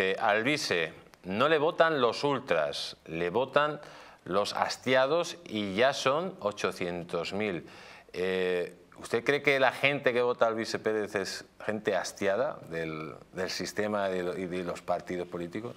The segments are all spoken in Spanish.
Dice, Alvise, no le votan los ultras, le votan los hastiados y ya son 800.000. Eh, ¿Usted cree que la gente que vota al Alvise Pérez es gente hastiada del, sistema y de los partidos políticos?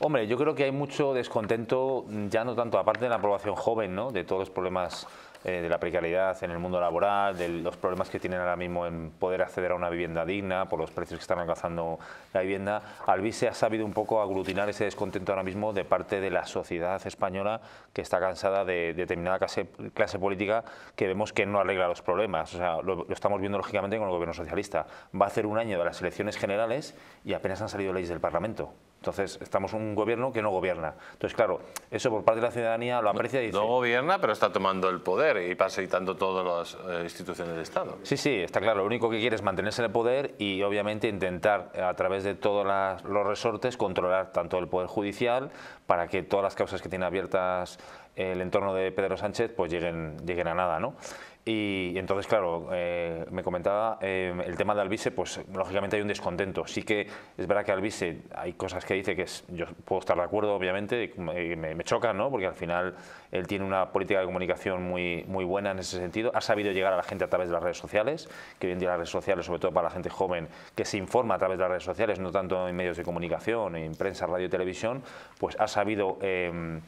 Hombre, yo creo que hay mucho descontento, ya no tanto aparte de la aprobación joven, ¿no? de todos los problemas eh, de la precariedad en el mundo laboral, de los problemas que tienen ahora mismo en poder acceder a una vivienda digna, por los precios que están alcanzando la vivienda. Alvise ha sabido un poco aglutinar ese descontento ahora mismo de parte de la sociedad española que está cansada de determinada clase, política que vemos que no arregla los problemas. O sea, lo estamos viendo lógicamente con el gobierno socialista. Va a hacer un año de las elecciones generales y apenas han salido leyes del Parlamento. Entonces, estamos un gobierno que no gobierna. Entonces, claro, eso por parte de la ciudadanía lo aprecia y dice... No gobierna, pero está tomando el poder y facilitando todas las eh, instituciones del Estado. Sí, sí, está claro. Lo único que quiere es mantenerse en el poder y, obviamente, intentar, a través de todos los resortes, controlar tanto el Poder Judicial para que todas las causas que tiene abiertas el entorno de Pedro Sánchez pues lleguen, lleguen a nada, ¿no? Y, entonces, claro, eh, me comentaba eh, el tema de Alvise, pues lógicamente hay un descontento. Sí que es verdad que Alvise hay cosas que dice que yo puedo estar de acuerdo, obviamente, me, me, chocan, ¿no? Porque al final él tiene una política de comunicación muy, muy buena en ese sentido. Ha sabido llegar a la gente a través de las redes sociales, que hoy en día las redes sociales, sobre todo para la gente joven, que se informa a través de las redes sociales, no tanto en medios de comunicación, en prensa, radio y televisión, pues ha sabido eh,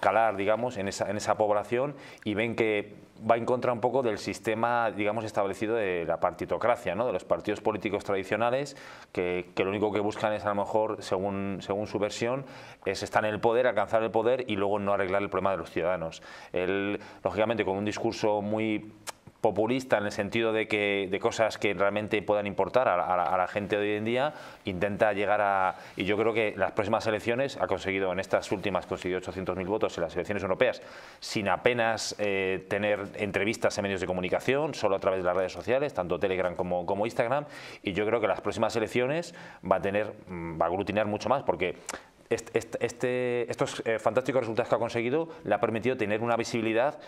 calar, digamos, en esa, en esa población y ven que va en contra un poco del sistema, digamos, establecido de la partitocracia, ¿no? de los partidos políticos tradicionales, que, que, lo único que buscan es, a lo mejor, según, según su versión, es estar en el poder, alcanzar el poder y luego no arreglar el problema de los ciudadanos. Él, lógicamente, con un discurso muy populista en el sentido de que de cosas que realmente puedan importar a, la gente de hoy en día intenta llegar a y yo creo que las próximas elecciones ha conseguido en estas últimas consiguió 800.000 votos en las elecciones europeas sin apenas eh, tener entrevistas en medios de comunicación solo a través de las redes sociales tanto Telegram como, Instagram y yo creo que las próximas elecciones va a tener va a aglutinar mucho más porque este, estos eh, fantásticos resultados que ha conseguido le ha permitido tener una visibilidad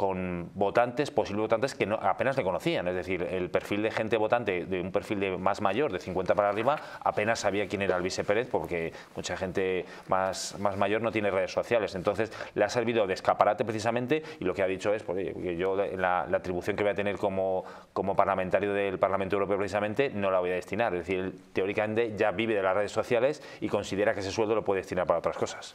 con votantes, posibles votantes que no, apenas le conocían, es decir, el perfil de gente votante de un perfil de más mayor, de 50 para arriba, apenas sabía quién era Alvise Pérez porque mucha gente más, más mayor no tiene redes sociales, entonces le ha servido de escaparate precisamente y lo que ha dicho es, pues, que yo la, la, atribución que voy a tener como, como parlamentario del Parlamento Europeo precisamente no la voy a destinar, es decir, teóricamente ya vive de las redes sociales y considera que ese sueldo lo puede destinar para otras cosas.